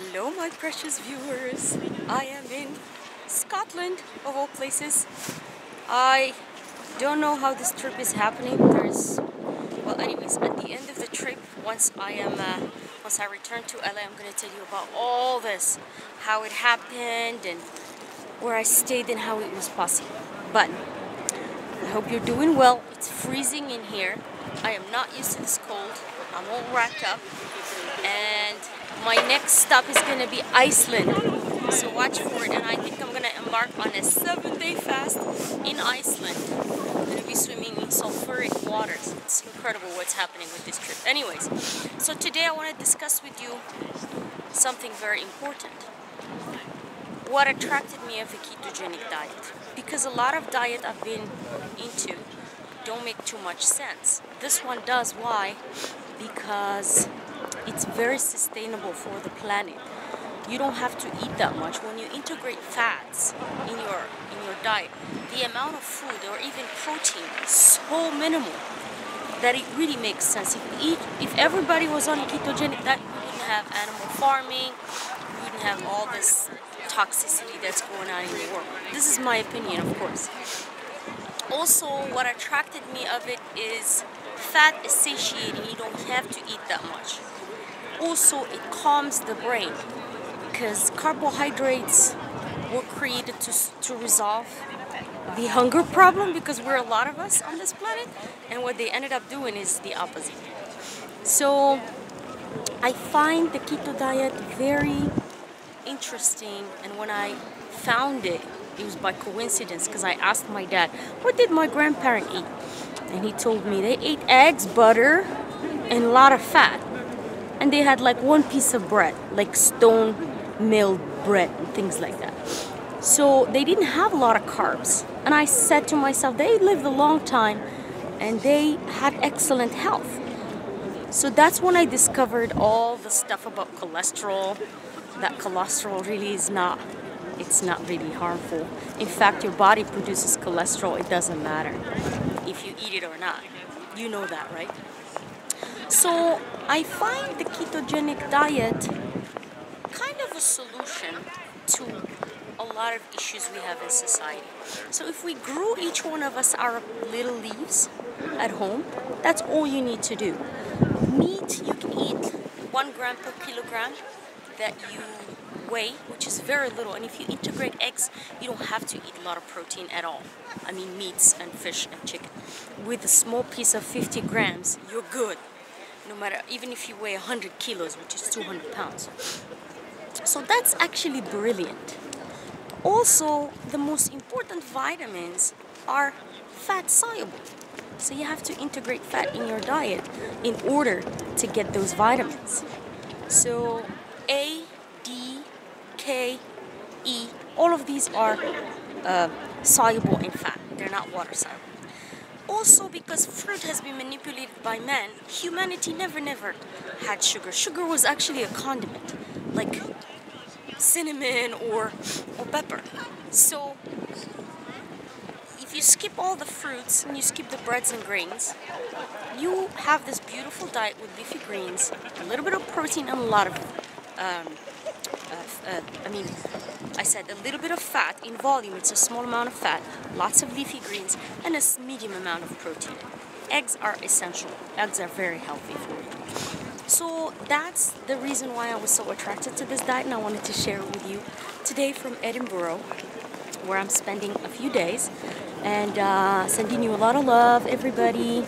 Hello, my precious viewers. I am in Scotland, of all places. I don't know how this trip is happening. There's, well, anyways, at the end of the trip, once I am, uh, once I return to LA, I'm gonna tell you about all this, how it happened, and where I stayed, and how it was possible. But I hope you're doing well. It's freezing in here. I am not used to this cold. I'm all wrapped up, and my next stop is going to be Iceland. So watch for it and I think I'm going to embark on a seven day fast in Iceland. I'm going to be swimming in sulfuric waters. It's incredible what's happening with this trip. Anyways, so today I want to discuss with you something very important. What attracted me of the ketogenic diet. Because a lot of diet I've been into don't make too much sense. This one does. Why? Because it's very sustainable for the planet. You don't have to eat that much. When you integrate fats in your in your diet, the amount of food or even protein is so minimal that it really makes sense. If eat, if everybody was on a ketogenic diet, we wouldn't have animal farming, we wouldn't have all this toxicity that's going on in the world. This is my opinion, of course. Also, what attracted me of it is fat is satiating. You don't have to eat that much also it calms the brain because carbohydrates were created to, to resolve the hunger problem because we're a lot of us on this planet and what they ended up doing is the opposite. So I find the keto diet very interesting and when I found it it was by coincidence because I asked my dad what did my grandparent eat? And he told me they ate eggs butter and a lot of fat and they had like one piece of bread, like stone milled bread and things like that. So they didn't have a lot of carbs. And I said to myself, they lived a long time and they had excellent health. So that's when I discovered all the stuff about cholesterol, that cholesterol really is not it's not really harmful. In fact, your body produces cholesterol, it doesn't matter if you eat it or not. You know that, right? So I find the ketogenic diet kind of a solution to a lot of issues we have in society. So if we grew each one of us our little leaves at home, that's all you need to do. Meat, you can eat one gram per kilogram that you weigh, which is very little. And if you integrate eggs, you don't have to eat a lot of protein at all. I mean meats and fish and chicken. With a small piece of 50 grams, you're good no matter even if you weigh 100 kilos which is 200 pounds. So that's actually brilliant. Also the most important vitamins are fat soluble. So you have to integrate fat in your diet in order to get those vitamins. So A D K E all of these are uh, soluble in fat. They're not water soluble also because fruit has been manipulated by man, humanity never never had sugar. Sugar was actually a condiment, like cinnamon or, or pepper. So if you skip all the fruits and you skip the breads and grains, you have this beautiful diet with leafy greens, a little bit of protein and a lot of um, uh, uh, I mean, I said a little bit of fat in volume, it's a small amount of fat, lots of leafy greens, and a medium amount of protein. Eggs are essential. Eggs are very healthy for you. So that's the reason why I was so attracted to this diet and I wanted to share it with you today from Edinburgh where I'm spending a few days and uh, sending you a lot of love everybody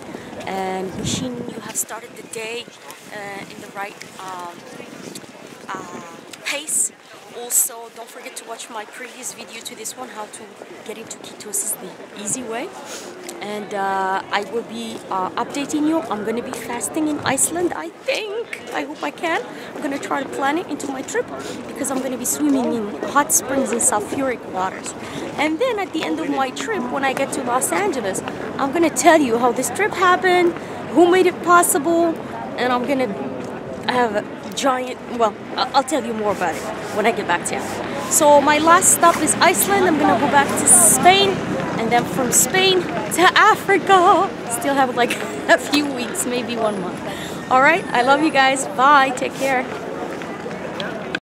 and wishing you have started the day uh, in the right um, pace. Also, don't forget to watch my previous video to this one, how to get into ketosis the easy way. And uh, I will be uh, updating you. I'm going to be fasting in Iceland, I think. I hope I can. I'm going to try to plan it into my trip because I'm going to be swimming in hot springs and sulfuric waters. And then at the end of my trip, when I get to Los Angeles, I'm going to tell you how this trip happened, who made it possible, and I'm going to have a giant, well, I'll tell you more about it when I get back to you. So my last stop is Iceland. I'm gonna go back to Spain and then from Spain to Africa. Still have like a few weeks, maybe one month. All right, I love you guys. Bye, take care.